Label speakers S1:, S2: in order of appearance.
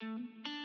S1: Mm-hmm.